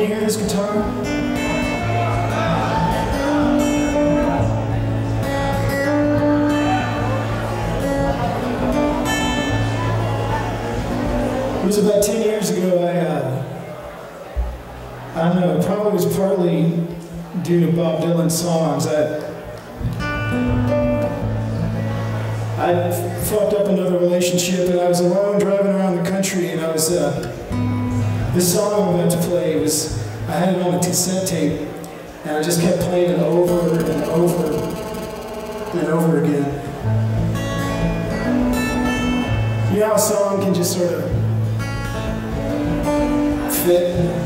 You hear this guitar? It was about 10 years ago, I, uh, I don't know, it probably was partly due to Bob Dylan's songs. I, I fucked up another relationship and I was alone driving around the country and I was, uh, this song I'm about to play was, I had it on a cassette tape and I just kept playing it over and over and over again. You know how a song can just sort of fit?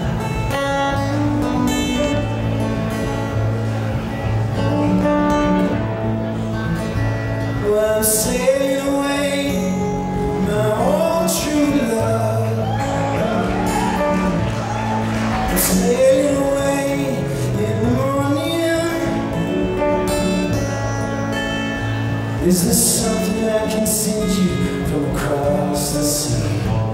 Is this something I can send you from across the sea?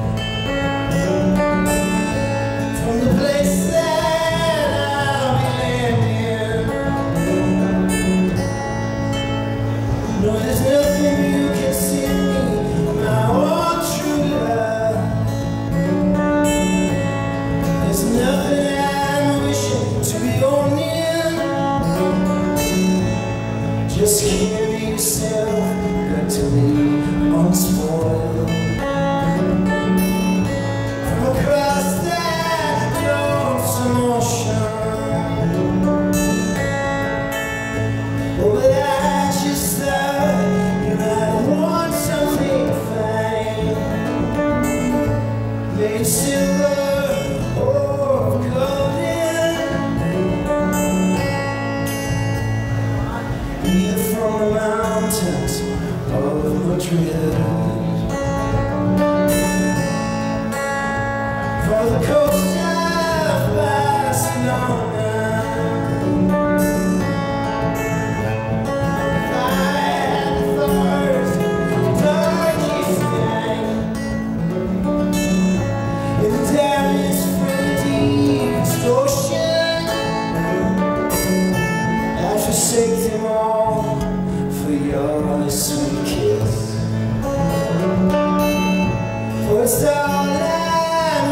From the mountains of Madrid. For the coast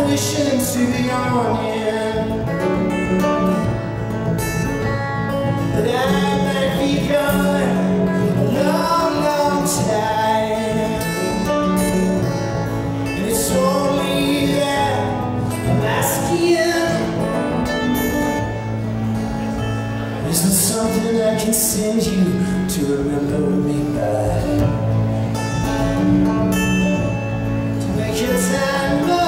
Wishing to be on you. But I might be gone a long, long time. And it's only that I'm asking. Is there something I can send you to remember me by? To make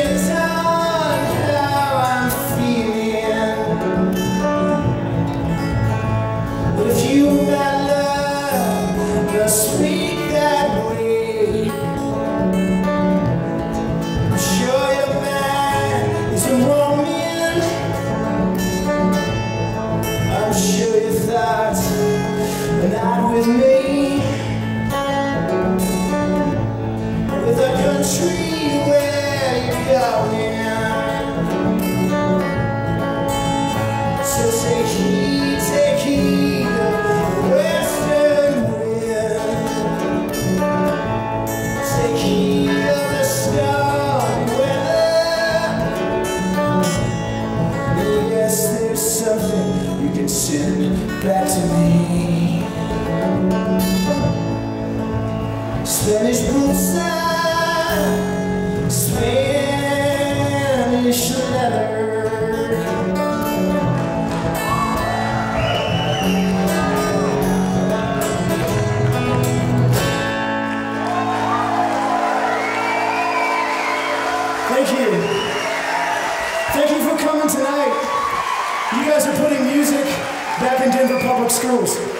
guys are putting music back in Denver public schools.